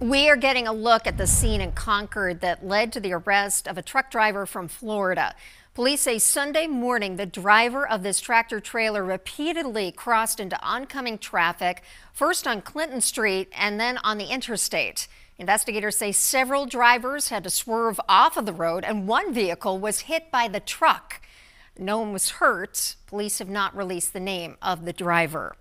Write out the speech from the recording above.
We are getting a look at the scene in Concord that led to the arrest of a truck driver from Florida. Police say Sunday morning the driver of this tractor trailer repeatedly crossed into oncoming traffic, first on Clinton Street and then on the interstate. Investigators say several drivers had to swerve off of the road and one vehicle was hit by the truck. No one was hurt. Police have not released the name of the driver.